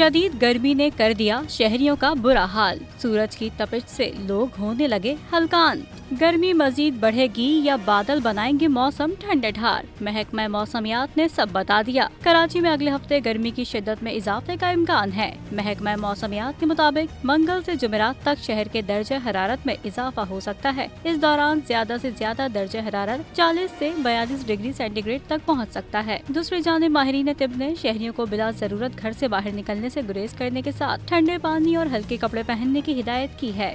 शदीद गर्मी ने कर दिया शहरियों का बुरा हाल। सूरज की तपिश से लोग होने लगे हल्कान। गर्मी मजीद बढ़ेगी या बादल बनाएँगे मौसम ठंडे ठार महकमा मौसमियात ने सब बता दिया। कराची में अगले हफ़्ते गर्मी की शिद्दत में इजाफे का इम्कान है। महकमा मौसमियात के मुताबिक मंगल से जुमेरात तक शहर के दर्ज हरारत में इजाफा हो सकता है। इस दौरान ज़्यादा से ज़्यादा दर्ज हरारत 40 से बयालीस डिग्री सेंटीग्रेड तक पहुँच सकता है। दूसरी जाने माहरीन तिब ने शहरियों को बिला ज़रूरत घर से बाहर निकलने से गुरेज करने के साथ ठंडे पानी और हल्के कपड़े पहनने की हिदायत की है।